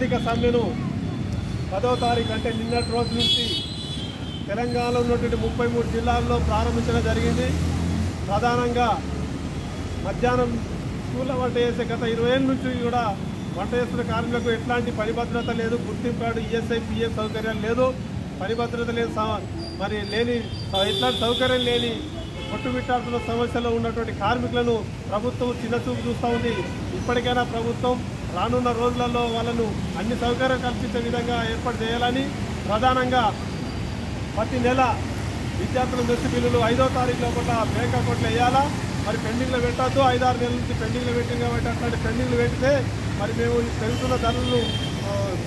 అత్యధిక సమ్మెను పదో తారీఖు అంటే నిన్నటి రోజు నుంచి తెలంగాణలో ఉన్నటువంటి ముప్పై మూడు జిల్లాల్లో ప్రారంభించడం జరిగింది. ప్రధానంగా మధ్యాహ్నం స్కూల్లో వంట చేసే గత ఇరవై ఏళ్ళ నుంచి కూడా వంట చేస్తున్న కార్మికులకు ఎట్లాంటి పరిభద్రత లేదు గుర్తింపు కార్డు ఈఎస్ఐ పిఎఫ్ సౌకర్యాలు లేదు. పరిభద్రత లేదు మరి లేని ఎట్లాంటి సౌకర్యం లేని కొట్టుమిట్టాడుతున్న సమస్యలో ఉన్నటువంటి కార్మికులను ప్రభుత్వం చిన్నచూపు చూస్తూ ఉంది. ఇప్పటికైనా ప్రభుత్వం రానున్న రోజులలో వాళ్ళను అన్ని సౌకర్యాలు కల్పించే విధంగా ఏర్పాటు చేయాలని ప్రధానంగా ప్రతి నెల విద్యార్థుల మెస్సు బిల్లులు ఐదో తారీఖు లోపల బ్యాంక్ అకౌంట్లో వేయాలా? మరి పెండింగ్లో పెట్టద్దు. ఐదారు నెలల నుంచి పెండింగ్లో పెట్టింది కాబట్టి అట్లాంటి పెండింగ్లు పెడితే మరి మేము పెరుగుతున్న ధరలను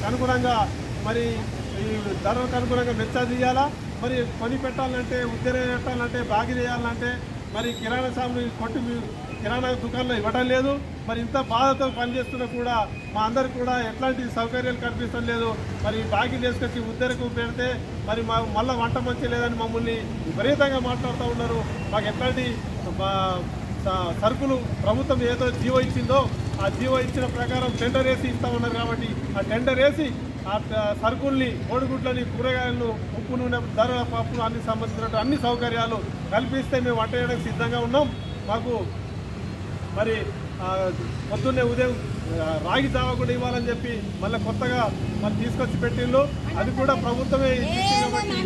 అనుగుణంగా మరి ఈ ధరలకు అనుగుణంగా మెచ్చా తీయాలా మరి పని పెట్టాలంటే ఉద్యోగం పెట్టాలంటే బాగి చేయాలంటే మరి కిరాణా సామాన్ కొట్టి కిరాణా దుకాణంలో ఇవ్వడం లేదు. మరి ఇంత బాధతో పనిచేస్తున్నా కూడా మా అందరికి కూడా ఎట్లాంటి సౌకర్యాలు కల్పించడం లేదు. మరి బాకీ తీసుకొచ్చి ఉద్దరకు పెడితే మరి మా మళ్ళీ వంట మంచి లేదని మమ్మల్ని విపరీతంగా మాట్లాడుతూ ఉన్నారు. మాకు ఎట్లాంటి సరుకులు ప్రభుత్వం ఏదో జీవో ఇచ్చిందో ఆ జీవో ఇచ్చిన ప్రకారం టెండర్ వేసి ఇస్తామన్నారు కాబట్టి ఆ టెండర్ వేసి సరుకుల్ని కోడిగుడ్లని కూరగాయలను ఉప్పు నూనె ధర పప్పులు అన్ని సంబంధించినటువంటి అన్ని సౌకర్యాలు కల్పిస్తే మేము వంట చేయడానికి సిద్ధంగా ఉన్నాం. మాకు మరి పొద్దున్నే ఉదయం రాగి జావ కూడా ఇవ్వాలని చెప్పి మళ్ళీ కొత్తగా మరి తీసుకొచ్చి పెట్టిండ్రు. అది కూడా ప్రభుత్వమే ఇచ్చింది కాబట్టి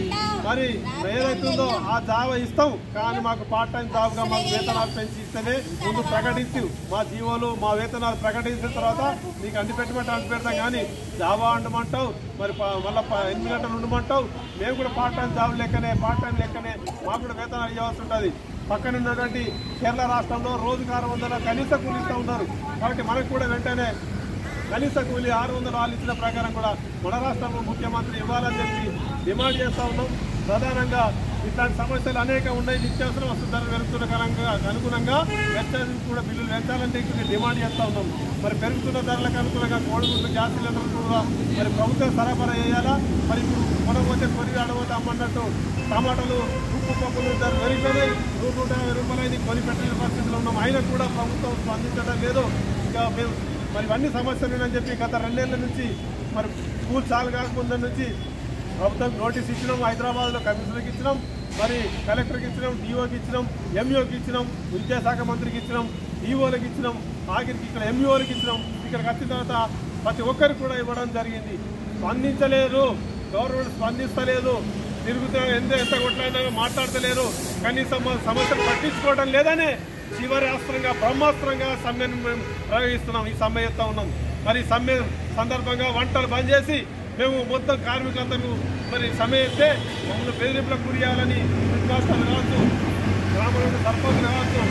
మరి ఏదైతుందో ఆ జావ ఇస్తాం. కానీ మాకు పార్ట్ టైం జాబ్గా మాకు వేతనాలు పెంచి ఇస్తేనే ముందు ప్రకటించి మా జీవోలు మా వేతనాలు ప్రకటించిన తర్వాత నీకు అంటి పెట్టమంటే అంటి పెడతాం కానీ జావా అండమంటావు మరి మళ్ళీ ప- ఎనిమిది గంటలు ఉండమంటావు. మేము కూడా పార్ట్ టైం జాబ్ లెక్కనే పార్ట్ టైం లెక్కనే మాకు కూడా వేతనాలు ఇవ్వాల్సి ఉంటుంది. పక్కన ఉన్నటువంటి కేరళ రాష్ట్రంలో రోజుకు వందల కనీస కూలి ఉన్నారు. కాబట్టి మనకు కూడా వెంటనే కనీస కూలి ఆరు వందలు వాళ్ళు ఇచ్చిన ప్రకారం కూడా మన రాష్ట్రంలో ముఖ్యమంత్రి ఇవ్వాలని చెప్పి డిమాండ్ చేస్తూ ఉన్నాం. ప్రధానంగా ఇట్లాంటి సమస్యలు అనేక ఉన్నాయి. నిత్యావసర వస్తు ధర పెరుగుతున్న కారణంగా అనుగుణంగా వెచ్చాలని కూడా బిల్లులు పెంచాలంటే ఇక్కడ డిమాండ్ చేస్తూ ఉన్నాం. మరి పెరుగుతున్న ధరలకు అనుగుణంగా కోడిగుడ్లు గ్యాస్ సిలిండర్లు కూడా మరి ప్రభుత్వం సరఫరా చేయాలా? మరి ఇప్పుడు కొనబోతే కొని ఆడబోతే అమ్మన్నట్టు టమాటాలు ఉప్పు పప్పులు ధర పెరిగిపోయి నూట నూట యాభై రూపాయలు కొని పెట్టిన పరిస్థితులు ఉన్నాం. అయినా కూడా ప్రభుత్వం స్పందించడం లేదు. ఇంకా మేము మరి ఇవన్నీ సమస్యలు అని చెప్పి గత రెండేళ్ళ నుంచి మరి స్కూల్ చాలు కాకముందు నుంచి ప్రభుత్వం నోటీస్ ఇచ్చినాం హైదరాబాద్లో కమిషనర్కి ఇచ్చినాం మరి కలెక్టర్కి ఇచ్చినాం డిఓకి ఇచ్చినాం ఎంఈఓకి ఇచ్చినాం విద్యాశాఖ మంత్రికి ఇచ్చినాం ఈఓలకు ఇచ్చినాం ఆఖరికి ఇక్కడ ఎంఈఓలకు ఇచ్చినాం. ఇక్కడికి వచ్చిన తర్వాత ప్రతి ఒక్కరికి కూడా ఇవ్వడం జరిగింది. స్పందించలేదు గవర్నమెంట్ స్పందిస్తలేదు తిరుగుతూ ఎంత ఎంత కొట్లాడినా మాట్లాడతలేరు కనీసం సమస్యలు పట్టించుకోవడం లేదనే శివరాస్త్రంగా బ్రహ్మాస్త్రంగా సమ్మెను మేము ప్రయోగిస్తున్నాం ఈ సమ్మె ఎత్తా ఉన్నాం. మరి సమ్మె సందర్భంగా వంటలు బంద్ చేసి మేము మొత్తం కార్మికులందరూ మరి సమ్మె ఎత్తే మమ్మల్ని బెదిరింపులకు గురి చేయాలని విద్వాసాలు కావచ్చు గ్రామంలో సర్పంచ్ కావచ్చు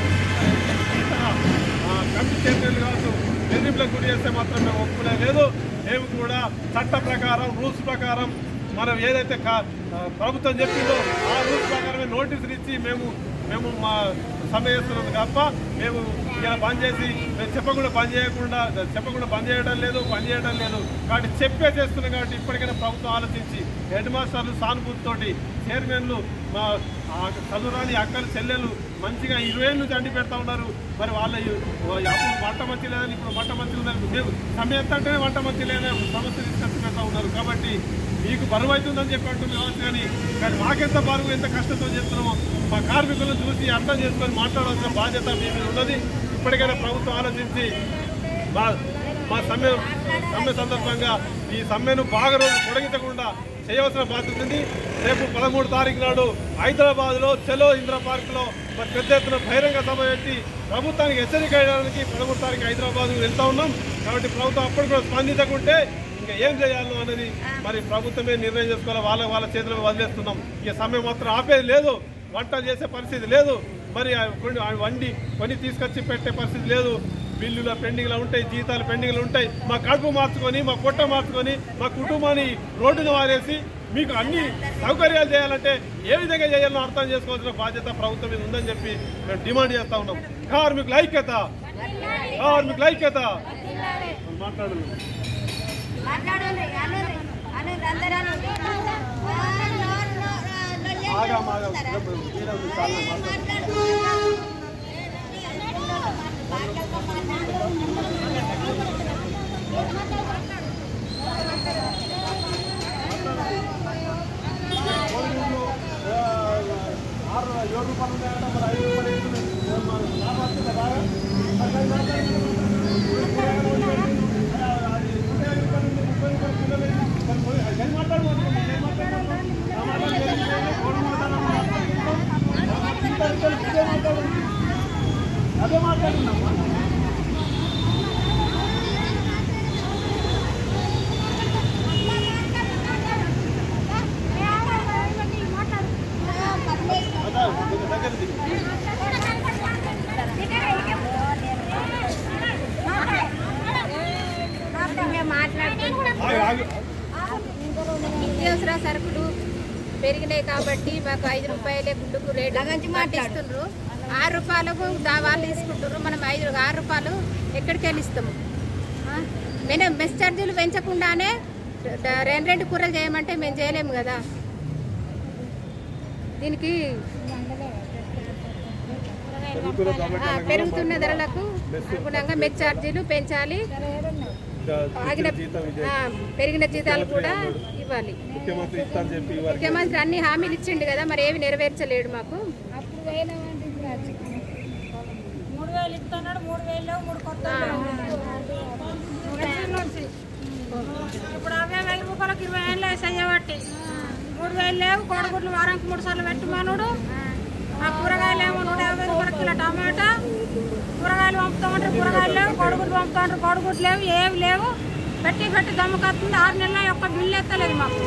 కమిటీ చైర్మన్లు కావచ్చు బెదిరింపులకు గురి చేస్తే మాత్రం మేము ఒప్పుకునే లేదు. మేము కూడా చట్ట ప్రకారం రూల్స్ ప్రకారం మనం ఏదైతే కా- ప్రభుత్వం చెప్పిందో ఆ రూల్స్ ప్రకారమే నోటీసులు ఇచ్చి మేము మేము మా సమ్మె చేస్తున్నాం తప్ప మేము ఇలా బంద్ చేసి మేము చెప్పకుండా బంద్ చేయకుండా చెప్పకుండా బంద్ చేయడం లేదు బంద్ చేయడం లేదు. కాబట్టి చెప్పే చేస్తున్నాం కాబట్టి ఇప్పటికైనా ప్రభుత్వం ఆలోచించి హెడ్ మాస్టర్లు సానుభూతితోటి చైర్మన్లు మా చదువురాని అక్కలు చెల్లెలు మంచిగా ఇరవై ఏళ్ళు నుంచి అండి పెడతా ఉన్నారు. మరి వాళ్ళ అప్పుడు వంట మంచి లేదని ఇప్పుడు వంట మంచి ఉందని మేము సమ్మె ఎత్తంటేనే వంట మంచి లేదని సమస్య తీసుకొచ్చి పెడతా ఉన్నారు. కాబట్టి మీకు బరువు అవుతుందని చెప్పి అంటున్నాం కానీ కానీ మాకెంత బరువు ఎంత కష్టంతో చేస్తున్నామో మా కార్మికులను చూసి అర్థం చేసుకొని మాట్లాడాల్సిన బాధ్యత మీ మీద ఉన్నది. ఇప్పటికైనా ప్రభుత్వం ఆలోచించి మా మా సమ్మె సమ్మె సందర్భంగా ఈ సమ్మెను బాగా రోజు పొడగించకుండా చేయవలసిన బాధ్యత ఉంది. రేపు పదమూడు తారీఖు నాడు హైదరాబాద్లో చెలో ఇంద్ర పార్క్లో మరి పెద్ద ఎత్తున బహిరంగ సభ పెట్టి ప్రభుత్వానికి హెచ్చరిక వేయడానికి పదమూడు తారీఖు హైదరాబాద్ వెళ్తా ఉన్నాం. కాబట్టి ప్రభుత్వం అప్పుడు కూడా స్పందించకుంటే ఇంకా ఏం చేయాలో అనేది మరి ప్రభుత్వమే నిర్ణయం చేసుకోవాలి. వాళ్ళ వాళ్ళ చేతిలో వదిలేస్తున్నాం. ఇక సమయం మాత్రం ఆపేది లేదు. వంట చేసే పరిస్థితి లేదు. మరి వండి కొని తీసుకొచ్చి పెట్టే పరిస్థితి లేదు. బిల్లుల పెండింగ్లు ఉంటాయి జీతాలు పెండింగ్లు ఉంటాయి. మా కడుపు మార్చుకొని మా పొట్ట మార్చుకొని మా కుటుంబాన్ని రోడ్డున వారేసి మీకు అన్ని సౌకర్యాలు చేయాలంటే ఏ విధంగా చేయాలో అర్థం చేసుకోవాల్సిన బాధ్యత ప్రభుత్వం మీద ఉందని చెప్పి మేము డిమాండ్ చేస్తా ఉన్నాం. కార్మికుల ఐక్యత. కార్మికుల ఐక్యత. మాట్లాడు మాట్లాడు. ఏడు రూపాయలు ఉన్నాయంట మరి ఐదు రూపాయలు ఇస్తున్నారు ఏం మరి లాభం వస్తుందా బాగా మరి అది మాట్లాడుతున్నారు. కూరగాయలు వచ్చేసి, ఆ, అది నూట యాభై రూపాయలు ఉంది, ముప్పై రూపాయలు కిలో లేదు. మరి పోయి- అది ఏం మాట్లాడుకోండి? ఏం మాట్లాడుకోండి? టమాటాలు పెరిగిపోయాయి, కోడి మాట్లాడాలి, ఇంకా ఇక్కడ ఇదే మాట్లాడండి. అదే మాట్లాడుతున్నామా అదా, కొంచెం దగ్గర దిగు. ఆగు, ఆగు. నిత్యావసర సరుకులు పెరిగినాయి కాబట్టి మాకు ఐదు రూపాయలే గుడ్డుకు రేటు మాటిస్తుండ్రు ఆరు రూపాయలకు దా- వాళ్ళు తీసుకుంటారు మనం ఐదు ఆరు రూపాయలు ఎక్కడికి వెళ్ళి ఇస్తాము? మేము మెస్ ఛార్జీలు పెంచకుండానే రెండు రెండు కూరలు చేయమంటే మేము చేయలేము కదా. దీనికి పెరుగుతున్న ధరలకు అనుగుణంగా మెస్ ఛార్జీలు పెంచాలి. పెరిగిన జీతాలు కూడా ఇవ్వాలి. ముఖ్యమంత్రి అన్ని హామీలు ఇచ్చిండు కదా మరి ఏవి నెరవేర్చలేడు మాకు. మూడు వేలు ఇస్తున్నాడు మూడు వేలు లేవు మూడు కొత్త నుంచి ఇప్పుడు అవే వెయ్యి రూపాయలకి ఇరవై ఏళ్ళు వేసేయబట్టి మూడు వేలు లేవు కోడిగుడ్లు వారానికి మూడు సార్లు పెట్టమనుడు ఆ కూరగాయలు ఏమో నూట యాభై రూపాయల కిలో టమాటా. కూరగాయలు పంపుతామంటే కూరగాయలు లేవు కోడిగుడ్లు పంపుతామంటే కోడిగుడ్లు లేవు ఏవి లేవు. పెట్టి పెట్టి దమ్ముకొస్తుంది. ఆరు నెలల యొక్క బిల్లు ఎత్తలేదు మాకు.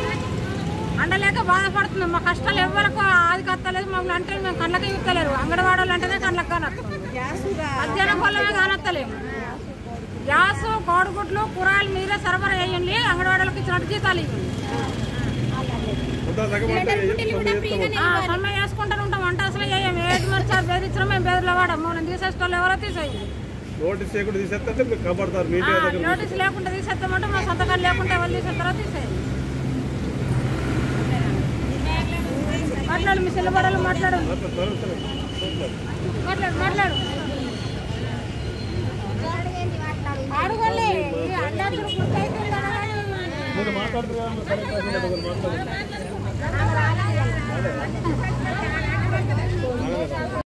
అండలేక బాధపడుతున్నాం. మా కష్టాలు ఎవరికి ఆది కత్తలేదు మమ్మల్ని అంటే మేము కళ్ళకి ఇస్తలేరు అంగన్వాడీ వాళ్ళు అంటేనే కళ్ళకి కానొస్తుంది మధ్యాహ్నం వల్లమే కానొత్తలేము గ్యాస్ కోడిగుడ్లు కూరగాయలు మీరే సరఫరా చేయండి. అంగన్వాడీలకు ఇచ్చినట్టు జీతాలు సమ్మె చేసుకుంటూనే ఉంటాం. వంట అసలు చేయం. ఏడు మరిచారు సార్ మేము బెదిరిలో వాడాం తీసేసుకోవాలి ఎవరో తీసేయండి. నోటీస్ చేయకుండా తీసేస్తే మీకు కబడతారు మీ నోటీస్ లేకుండా తీసేస్తామంటే మా సంతకాలు లేకుంటే వాళ్ళు తీసేస్తారో? తీసేయండి మాట్లాడు మీ సెల్లబడలు మాట్లాడు. మాట్లాడు మాట్లాడు. అడగలే